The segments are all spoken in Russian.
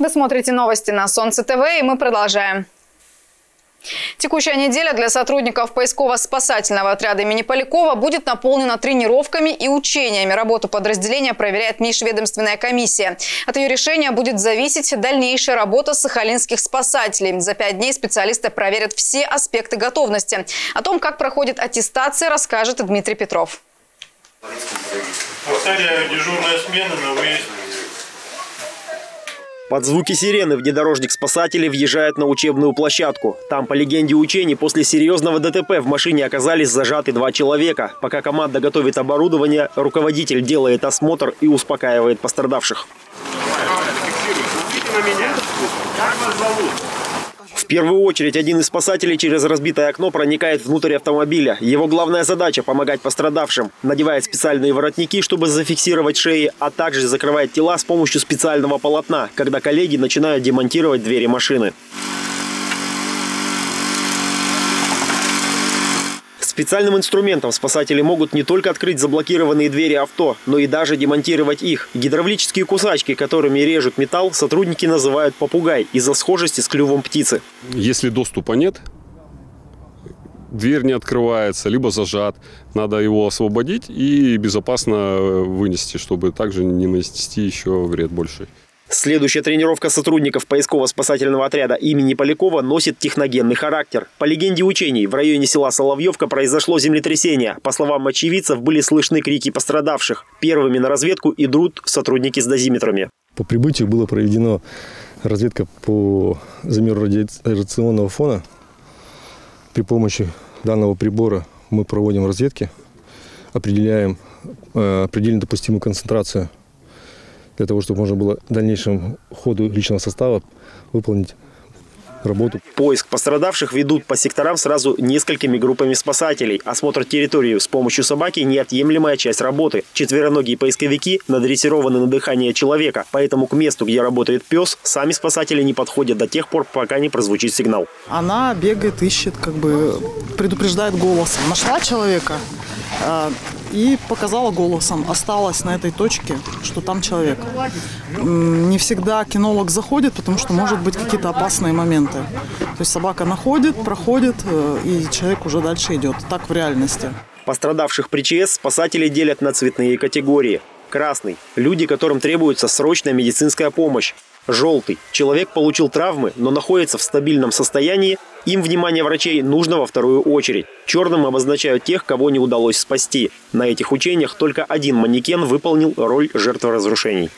Вы смотрите новости на Солнце ТВ, и мы продолжаем. Текущая неделя для сотрудников поисково-спасательного отряда имени Полякова будет наполнена тренировками и учениями. Работу подразделения проверяет межведомственная комиссия. От ее решения будет зависеть дальнейшая работа сахалинских спасателей. За пять дней специалисты проверят все аспекты готовности. О том, как проходит аттестация, расскажет Дмитрий Петров. Повторяю, дежурная смена на выезд под звуки сирены внедорожник спасателей въезжает на учебную площадку. Там, по легенде учений, после серьезного ДТП в машине оказались зажаты два человека. Пока команда готовит оборудование, руководитель делает осмотр и успокаивает пострадавших. Как вас зовут? В первую очередь один из спасателей через разбитое окно проникает внутрь автомобиля. Его главная задача – помогать пострадавшим. Надевает специальные воротники, чтобы зафиксировать шеи, а также закрывает тела с помощью специального полотна, когда коллеги начинают демонтировать двери машины. Специальным инструментом спасатели могут не только открыть заблокированные двери авто, но и даже демонтировать их. Гидравлические кусачки, которыми режут металл, сотрудники называют попугай из-за схожести с клювом птицы. Если доступа нет, дверь не открывается, либо зажат. Надо его освободить и безопасно вынести, чтобы также не нанести еще вред больший. Следующая тренировка сотрудников поисково-спасательного отряда имени Полякова носит техногенный характер. По легенде учений, в районе села Соловьевка произошло землетрясение. По словам очевидцев, были слышны крики пострадавших. Первыми на разведку идут сотрудники с дозиметрами. По прибытию была проведена разведка по замеру радиационного фона. При помощи данного прибора мы проводим разведки, определяем э, предельно допустимую концентрацию для того, чтобы можно было в дальнейшем ходу личного состава выполнить работу. Поиск пострадавших ведут по секторам сразу несколькими группами спасателей. Осмотр территории с помощью собаки – неотъемлемая часть работы. Четвероногие поисковики надрессированы на дыхание человека, поэтому к месту, где работает пес, сами спасатели не подходят до тех пор, пока не прозвучит сигнал. Она бегает, ищет, как бы предупреждает голосом. Нашла человека, а, и показала голосом, осталась на этой точке, что там человек. Не всегда кинолог заходит, потому что может быть какие-то опасные моменты. То есть собака находит, проходит, э, и человек уже дальше идет. Так в реальности. Пострадавших при ЧС спасатели делят на цветные категории. Красный – люди, которым требуется срочная медицинская помощь. Желтый – человек получил травмы, но находится в стабильном состоянии им внимание врачей нужно во вторую очередь. Черным обозначают тех, кого не удалось спасти. На этих учениях только один манекен выполнил роль жертвы разрушений.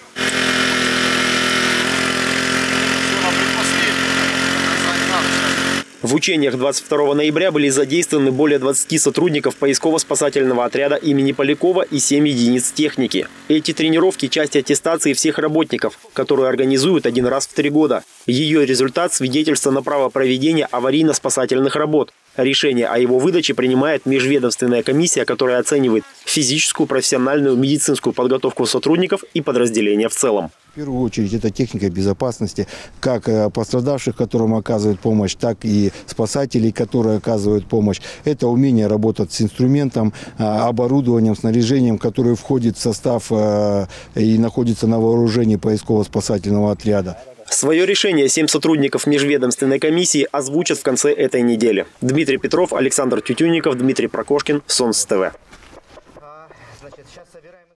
В учениях 22 ноября были задействованы более 20 сотрудников поисково-спасательного отряда имени Полякова и 7 единиц техники. Эти тренировки – часть аттестации всех работников, которую организуют один раз в три года. Ее результат – свидетельство на право проведения аварийно-спасательных работ. Решение о его выдаче принимает межведомственная комиссия, которая оценивает физическую, профессиональную, медицинскую подготовку сотрудников и подразделения в целом. В первую очередь это техника безопасности, как э, пострадавших, которым оказывают помощь, так и спасателей, которые оказывают помощь. Это умение работать с инструментом, а, оборудованием, снаряжением, которое входит в состав э, и находится на вооружении поисково-спасательного отряда. Свое решение семь сотрудников межведомственной комиссии озвучат в конце этой недели. Дмитрий Петров, Александр Тютюнников, Дмитрий Прокошкин, Солнце ТВ.